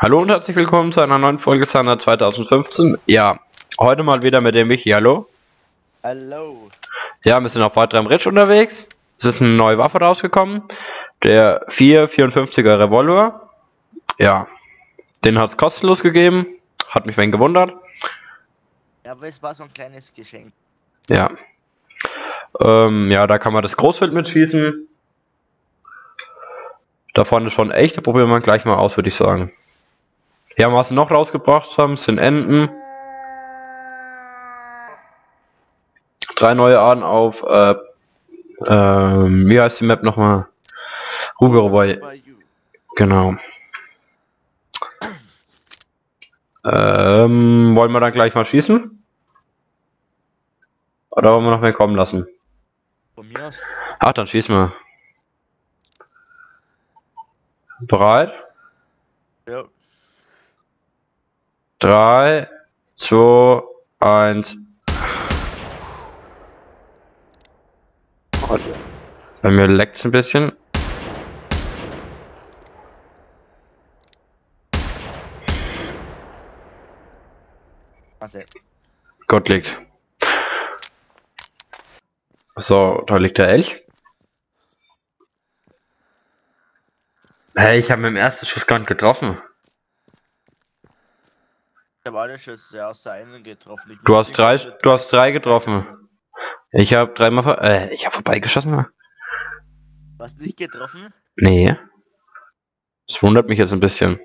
Hallo und herzlich willkommen zu einer neuen Folge Sander 2015. Ja, heute mal wieder mit dem Michi. Hallo. Hallo. Ja, wir sind auf weiterem Ritsch unterwegs. Es ist eine neue Waffe rausgekommen. Der 454er Revolver. Ja, den hat es kostenlos gegeben. Hat mich wen gewundert. Ja, aber es war so ein kleines Geschenk. Ja. Ähm, ja, da kann man das Großwild mitschießen. Davon ist schon echt. Probieren wir gleich mal aus, würde ich sagen. Ja, was sie noch rausgebracht haben, sind Enten. Drei neue Arten auf, äh, ähm, wie heißt die Map nochmal? Rugerway. Genau. Ähm, wollen wir dann gleich mal schießen? Oder wollen wir noch mehr kommen lassen? Von mir aus. Ach, dann schießen wir. Bereit? Ja. 3, 2, 1. Bei mir leckt's ein bisschen. Gott liegt. So, da liegt der Elch. Hey, ich habe mit dem ersten Schuss gar nicht getroffen. Ich habe alle Schüsse außer einen getroffen. Ich Du hast drei, du hast drei getroffen. Ich habe dreimal, ver äh, ich habe vorbeigeschossen. Du hast nicht getroffen? Nee. Das wundert mich jetzt ein bisschen.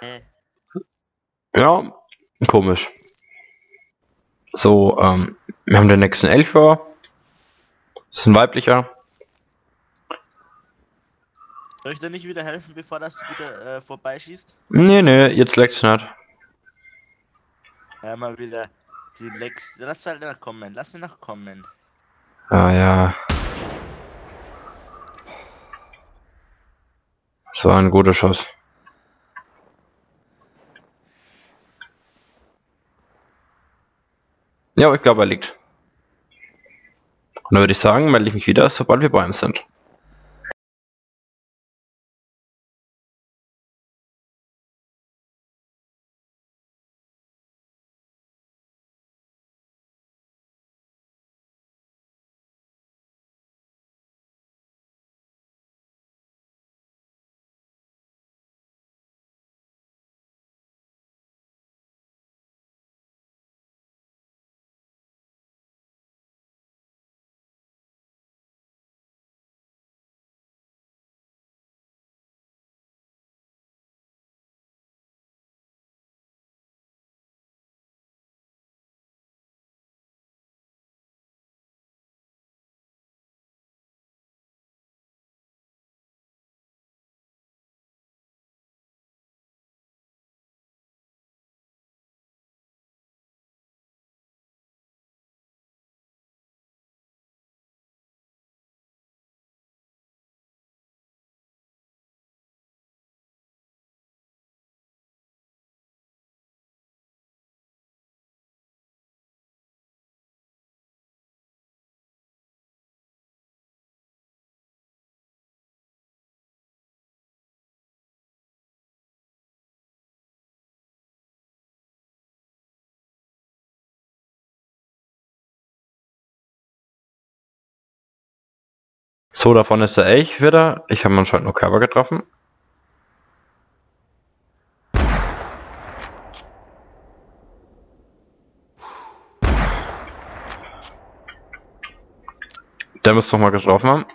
Äh, Ja, komisch. So, ähm, wir haben den nächsten Elfer. Das ist ein weiblicher. Soll ich dir nicht wieder helfen, bevor das du wieder äh, vorbeischießt? Nee, nee, jetzt leckt's nicht. Ja, mal wieder die Lex. Lass halt noch kommen, lass ihn noch kommen. Ah ja. Das war ein guter Schuss. Ja, ich glaube er liegt. Und dann würde ich sagen, melde ich mich wieder, sobald wir bei ihm sind. So, davon ist der Elch wieder. Ich habe anscheinend nur Körper getroffen. Der müsste doch mal getroffen haben.